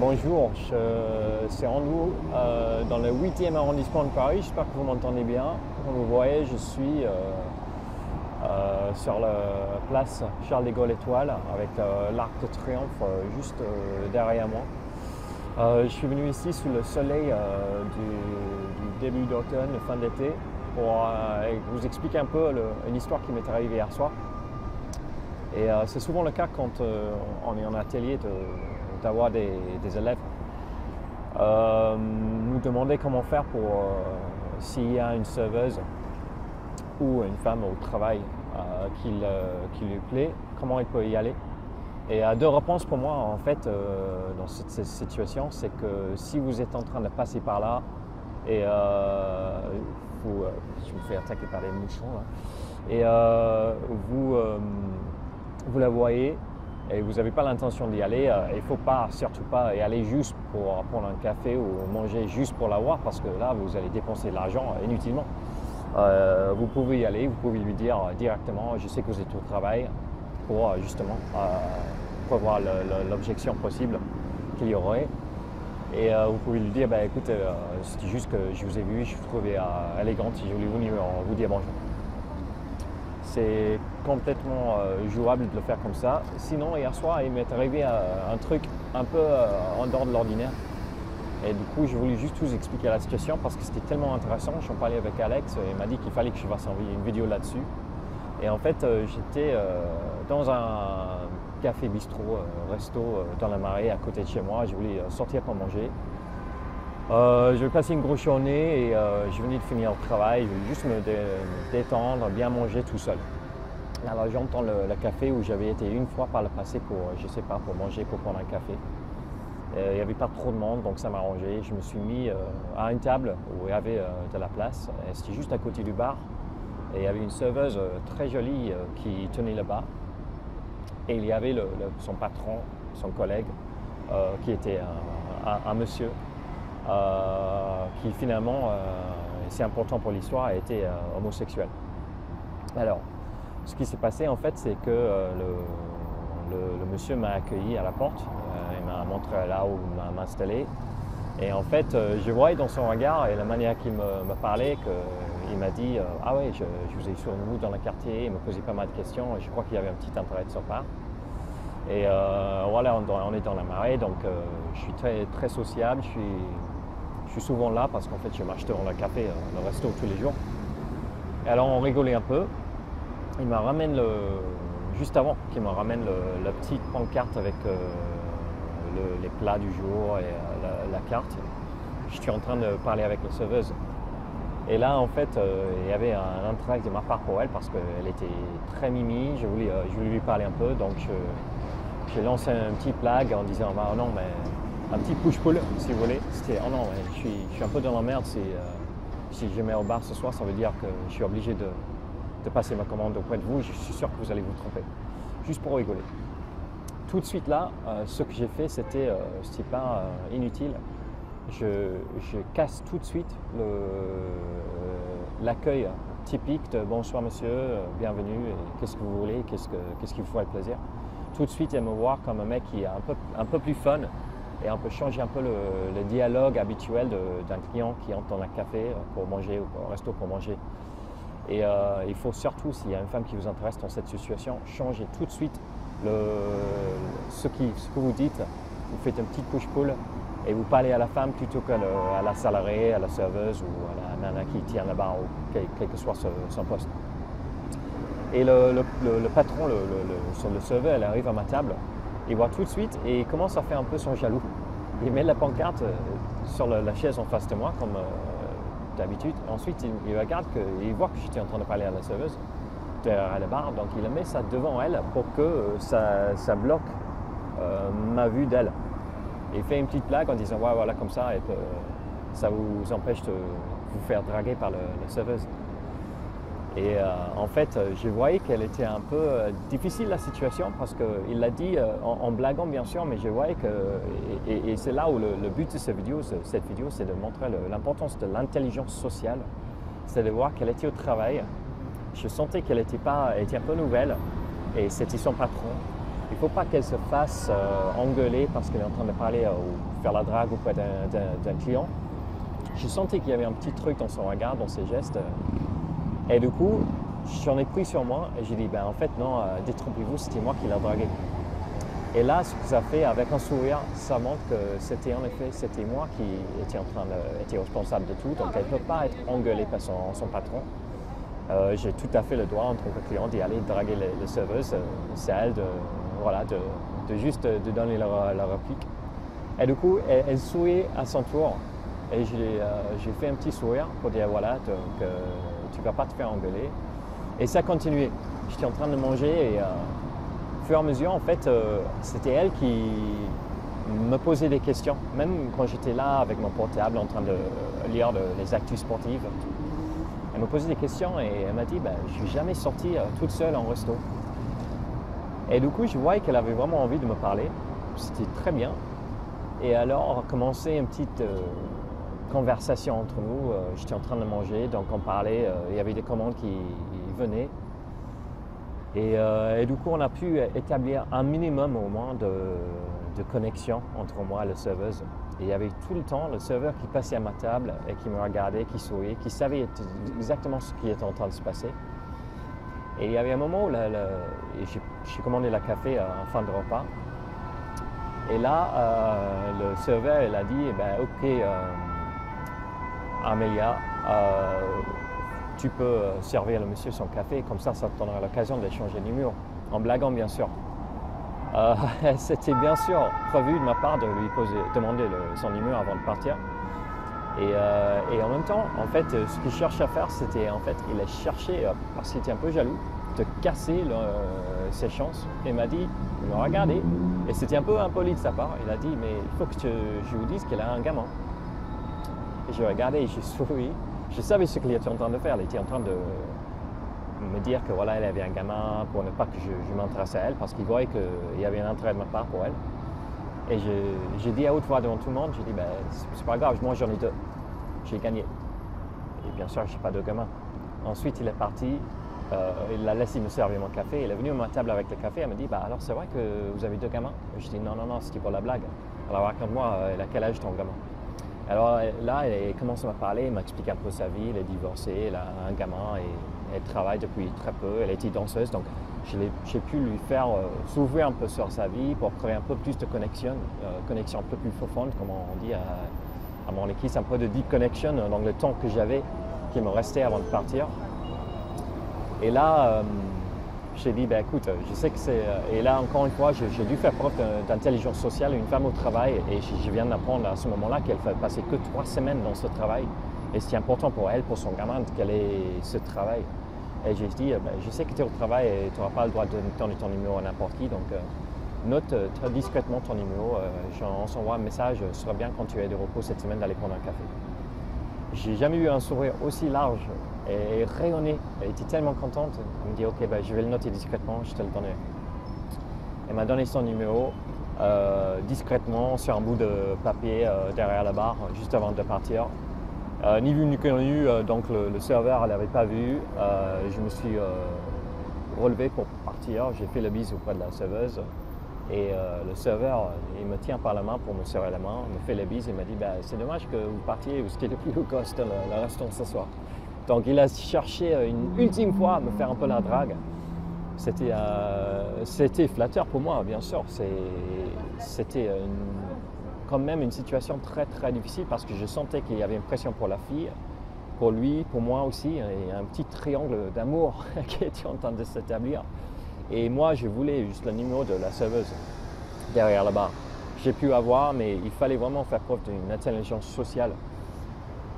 Bonjour, suis rendu euh, dans le 8e arrondissement de Paris. J'espère que vous m'entendez bien. Comme vous voyez, je suis euh, euh, sur la place Charles de Gaulle Étoile avec l'Arc de Triomphe juste derrière moi. je suis venu ici sous le soleil du, début d'automne, fin d'été, pour vous expliquer un peu une histoire qui m'est arrivée hier soir. Et c'est souvent le cas quand on est en atelier de, d'avoir des, élèves. Euh, nous demander comment faire pour, euh, s'il y a une serveuse ou une femme au travail euh, qui, lui plaît, comment il peut y aller. Et à deux réponses pour moi, en fait, dans cette, situation, c'est que si vous êtes en train de passer par là et vous, je me fais attaquer par les mouchons, et vous, vous la voyez, et vous n'avez pas l'intention d'y aller, euh, il ne faut pas, surtout pas y aller juste pour prendre un café ou manger juste pour l'avoir parce que là, vous allez dépenser de l'argent euh, inutilement. Euh, vous pouvez y aller, vous pouvez lui dire directement, je sais que vous êtes au travail, pour justement prévoir l'objection possible qu'il y aurait. Et vous pouvez lui dire, bah, écoute, c'est juste que je vous ai vu, je vous trouvais élégante, je voulais venir vous dire bonjour c'est complètement euh, jouable de le faire comme ça. Sinon, hier soir, il m'est arrivé euh, un truc un peu euh, en dehors de l'ordinaire. Et du coup, je voulais juste vous expliquer la situation parce que c'était tellement intéressant. J'en parlais avec Alex et il m'a dit qu'il fallait que je fasse une vidéo là-dessus. Et en fait, j'étais dans un café bistrot, resto dans la marée à côté de chez moi. Je voulais sortir pour manger. Euh, je vais passer une grosse journée et euh, je venais de finir le travail, je vais juste me détendre, bien manger tout seul. Alors j'entends le, café où j'avais été une fois par le passé pour, je sais pas, pour manger, pour prendre un café. Euh, il n'y avait pas trop de monde, donc ça m'a arrangé. Je me suis mis à une table où il y avait de la place. C'était juste à côté du bar. Et il y avait une serveuse très jolie qui tenait le bar. Et il y avait son patron, son collègue, qui était un monsieur qui finalement, euh, c'est important pour l'histoire, a été euh, homosexuel. Alors, ce qui s'est passé en fait, c'est que le, monsieur m'a accueilli à la porte, il m'a montré là où m'installer. Et en fait, je voyais dans son regard et la manière qu'il me, parlait qu'il m'a dit Ah oui, je, vous ai sur nous dans le quartier, il me posait pas mal de questions et je crois qu'il y avait un petit intérêt de sa part. Et voilà, on, est dans la marée, donc je suis très, très sociable, je suis, je suis souvent là parce qu'en fait, je m'achète dans le café, euh, le resto tous les jours. Et alors, on rigolait un peu. Il me ramène le, juste avant qu'il me ramène la petite pancarte avec euh, les plats du jour et euh, la, carte. Je suis en train de parler avec la serveuse. Et là, en fait, il y avait un intérêt de ma part pour elle parce qu'elle était très mimi. Je voulais, je voulais lui parler un peu. Donc, j'ai lancé un petit blague en disant bah, non, mais un petit push-pull, si vous voulez. C'était, oh non, je suis, un peu dans la merde. Si, euh, si je mets au bar ce soir, ça veut dire que je suis obligé de, passer ma commande auprès de vous. Je suis sûr que vous allez vous tromper. Juste pour rigoler. Tout de suite là, euh, ce que j'ai fait, c'était, euh, pas inutile. Je, casse tout de suite l'accueil typique de bonsoir monsieur, bienvenue, qu'est-ce que vous voulez, qu'est-ce, que, qui vous ferait plaisir? Tout de suite, elle me voir comme un mec qui est un peu plus fun, et on peut changer un peu le, dialogue habituel d'un client qui entre dans un café pour manger ou au resto pour manger. Et euh, il faut surtout, s'il y a une femme qui vous intéresse dans cette situation, changer tout de suite ce, que vous dites. Vous faites un petit push-pull et vous parlez à la femme plutôt qu'à la salariée, à la serveuse ou à la nana qui tient la barre ou quel, que soit son, poste. Et le, patron, le, serveur, elle arrive à ma table il voit tout de suite et il commence à faire un peu son jaloux. Il met la pancarte euh, sur la, chaise en face de moi, comme euh, d'habitude. Ensuite, il, regarde, que, voit que j'étais en train de parler à la serveuse derrière la barre, donc il met ça devant elle pour que euh, ça, bloque ma vue d'elle. Il fait une petite blague en disant ouais, voilà, comme ça, et ça vous empêche de vous faire draguer par la serveuse. Et euh, en fait, euh, je voyais qu'elle était un peu euh, difficile la situation parce qu'il l'a dit en, blaguant bien sûr, mais je voyais que, et, c'est là où le, but de cette vidéo, cette c'est de montrer l'importance de l'intelligence sociale, c'est de voir qu'elle était au travail. Je sentais qu'elle était était un peu nouvelle et c'était son patron. il ne faut pas qu'elle se fasse engueuler parce qu'elle est en train de parler ou faire la drague auprès d'un client. Je sentais qu'il y avait un petit truc dans son regard, dans ses gestes. Et du coup, j'en ai pris sur moi et j'ai dit, ben, en fait, non, détrompez-vous, c'était moi qui l'ai dragué. Et là, ce que ça fait avec un sourire, ça montre que c'était en effet, c'était moi qui était en train de, était responsable de tout. Donc elle ne peut pas être engueulée par son, patron. Euh, j'ai tout à fait le droit en tant que client d'y aller draguer les, serveuses. C'est à elle de, voilà, de, juste de donner leur, réplique. Et du coup, elle, sourit à son tour. Et euh, j'ai fait un petit sourire pour dire voilà, que tu vas pas te faire engueuler. Et ça a continué. J'étais en train de manger et euh, fur et à mesure, en fait, euh, c'était elle qui me posait des questions, même quand j'étais là avec mon portable en train de lire les actus sportives. Elle me posait des questions et elle m'a dit ben, Je suis jamais sortie euh, toute seule en resto. Et du coup, je voyais qu'elle avait vraiment envie de me parler. C'était très bien. Et alors, a commencé une petite conversation entre nous. J'étais en train de manger, donc on parlait. il y avait des commandes qui venaient. Euh, et, du coup, on a pu établir un minimum au moins de, connexion entre moi et le serveuse. Et il y avait tout le temps le serveur qui passait à ma table et qui me regardait, qui souriait, qui savait exactement ce qui était en train de se passer. Et il y avait un moment où j'ai commandé la café en fin de repas. Et là, euh, le serveur, il a dit, eh ben, OK, euh, Amelia, tu peux euh, servir le monsieur son café, comme ça, ça te donnera l'occasion d'échanger des murs, en blaguant bien sûr. Euh, c'était bien sûr prévu de ma part de lui poser, demander son numéro avant de partir. Euh, et, en même temps, en fait, ce qu'il cherche à faire, c'était en fait, il a cherché, parce qu'il était un peu jaloux, de casser ses chances. Et m'a dit, regardé, et c'était un peu impoli de sa part. Il a dit, mais il faut que je vous dise qu'elle a un gamin. Et j'ai regardé et j'ai souri. Je savais ce qu'il était en train de faire. Il était en train de me dire que voilà, elle avait un gamin pour ne pas que je, m'intéresse à elle parce qu'il voyait qu'il y avait un intérêt de ma part pour elle. Et j'ai dit à haute voix devant tout le monde, j'ai dit, ben, c'est pas grave, moi j'en ai deux. J'ai gagné. Et bien sûr, je n'ai pas de gamin. Ensuite, il est parti, euh, il a laissé me servir mon café. Il est venu à ma table avec le café. Elle m'a dit bah, Alors, c'est vrai que vous avez deux gamins? Je dit Non, non, non, c'était pour la blague. Alors, raconte-moi, euh, il a quel âge ton gamin? Alors là, elle commence à me parler, elle m'explique un peu sa vie, elle est divorcée, elle a un gamin et elle travaille depuis très peu, elle était danseuse, donc j'ai pu lui faire euh, s'ouvrir un peu sur sa vie pour créer un peu plus de connexion, euh, connexion un peu plus profonde, comme on dit à, mon équipe, un peu de deep connection dans le temps que j'avais, qui me restait avant de partir. Et là, euh, j'ai dit, ben, écoute, je sais que c'est. Euh, et là, encore une fois, j'ai dû faire preuve d'intelligence sociale. Une femme au travail, et je viens d'apprendre à ce moment-là qu'elle fait passer que trois semaines dans ce travail. Et c'est important pour elle, pour son gamin, qu'elle ait ce travail. Et j'ai dit, ben, je sais que tu es au travail et tu n'auras pas le droit de donner ton numéro à n'importe qui, donc euh, note euh, très discrètement ton numéro. on s'envoie un message, ce serait bien quand tu es de repos cette semaine d'aller prendre un café. J'ai jamais eu un sourire aussi large et rayonné. Elle était tellement contente. Elle me dit Ok, ben, je vais le noter discrètement, je te le donnerai. Elle m'a donné son numéro euh, discrètement sur un bout de papier euh, derrière la barre, juste avant de partir. Euh, ni vu ni connu, donc le, serveur ne l'avait pas vu. je me suis relevé pour partir. J'ai fait le bise auprès de la serveuse. Et le serveur, il me tient par la main pour me serrer la main, me fait le bise et m'a dit bah, C'est dommage que vous partiez, vous étiez plus au cost, le, le restaurant ce soir. Donc il a cherché euh, une ultime fois à me faire un peu la drague. C'était, euh, flatteur pour moi, bien sûr. c'était quand même une situation très très difficile parce que je sentais qu'il y avait une pression pour la fille, pour lui, pour moi aussi, et un petit triangle d'amour qui était en train de s'établir. Et moi, je voulais juste le numéro de la serveuse derrière la barre. J'ai pu avoir, mais il fallait vraiment faire preuve d'une intelligence sociale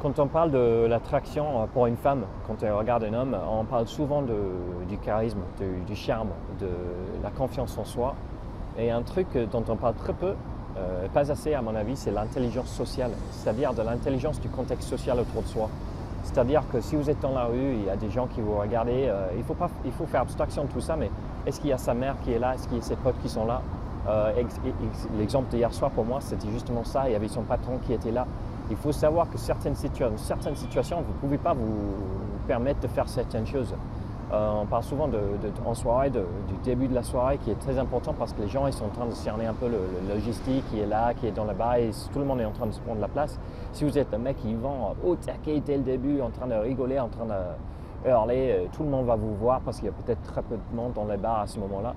quand on parle de l'attraction pour une femme, quand on regarde un homme, on parle souvent du charisme, du, charme, de la confiance en soi. Et un truc dont on parle très peu, euh, pas assez à mon avis, c'est l'intelligence sociale, c'est-à-dire de l'intelligence du contexte social autour de soi. C'est-à-dire que si vous êtes dans la rue, il y a des gens qui vous regardent, euh, il, faut pas, il faut faire abstraction de tout ça, mais est-ce qu'il y a sa mère qui est là, est-ce qu'il y a ses potes qui sont là? Euh, L'exemple d'hier soir pour moi, c'était justement ça, il y avait son patron qui était là. Il faut savoir que certaines, situations, certaines situations, vous ne pouvez pas vous permettre de faire certaines choses. on parle souvent de, en soirée du début de la soirée qui est très important parce que les gens ils sont en train de cerner un peu le, logistique qui est là, qui est dans le bas et tout le monde est en train de se prendre la place. Si vous êtes un mec qui vend au taquet dès le début, en train de rigoler, en train de hurler, tout le monde va vous voir parce qu'il y a peut-être très peu de monde dans les bars à ce moment-là.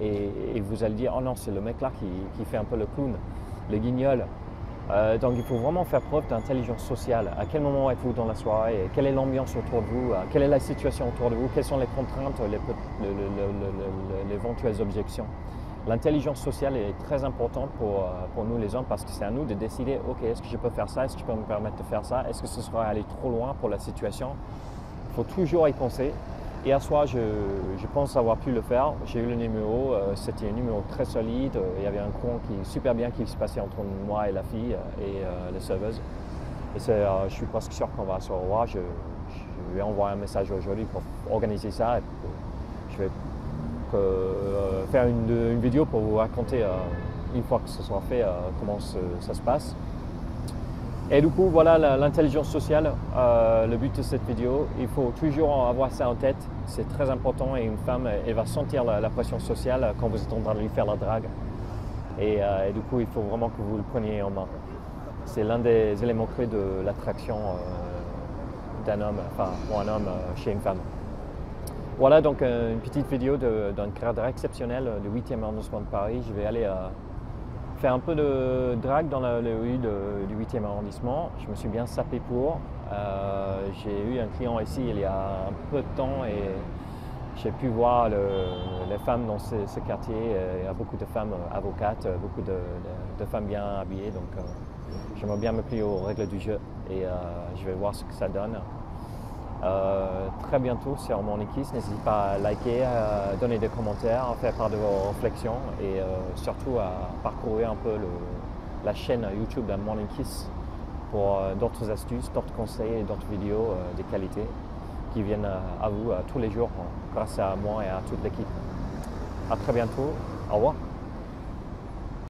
Et, vous allez dire, oh non, c'est le mec là qui, qui fait un peu le clown, le guignol. Euh, donc il faut vraiment faire preuve d'intelligence sociale. À quel moment êtes-vous dans la soirée? Quelle est l'ambiance autour de vous? Quelle est la situation autour de vous? Quelles sont les contraintes, les, éventuelles objections? L'intelligence sociale est très importante pour, euh, pour, nous les hommes parce que c'est à nous de décider, ok, est-ce que je peux faire ça? Est-ce que je peux me permettre de faire ça? Est-ce que ce sera aller trop loin pour la situation? Il faut toujours y penser Hier soir, je, pense avoir pu le faire. J'ai eu le numéro, euh, c'était un numéro très solide. Il y avait un courant qui super bien qui se passait entre moi et la fille euh, et euh, les serveuses. Et je suis presque sûr qu'on va se revoir. Je, vais envoyer un message aujourd'hui pour organiser ça. je vais faire une, vidéo pour vous raconter, une fois que ce sera fait, comment ça se passe. Et du coup, voilà l'intelligence sociale, euh, le but de cette vidéo. Il faut toujours avoir ça en tête, c'est très important et une femme, elle va sentir la, pression sociale quand vous êtes en train de lui faire la drague. Euh, et, du coup, il faut vraiment que vous le preniez en main. C'est l'un des éléments clés de l'attraction euh, d'un homme, enfin, ou un homme chez une femme. Voilà donc une petite vidéo d'un cadre exceptionnel du 8e arrondissement de Paris. Je vais aller fait un peu de drague dans la, rue du 8e arrondissement. Je me suis bien sapé pour. Euh, j'ai eu un client ici il y a un peu de temps et j'ai pu voir les femmes dans ce, quartier. Il y a beaucoup de femmes avocates, beaucoup de, femmes bien habillées. Donc euh, j'aimerais bien me plier aux règles du jeu et euh, je vais voir ce que ça donne. Euh, très bientôt sur Morning N'hésitez pas à liker, à donner des commentaires, à faire part de vos réflexions et euh, surtout à parcourir un peu la chaîne YouTube de Morning Kiss pour euh, d'autres astuces, d'autres conseils et d'autres vidéos de qualité qui viennent à vous tous les jours grâce à moi et à toute l'équipe. A très bientôt. Au revoir.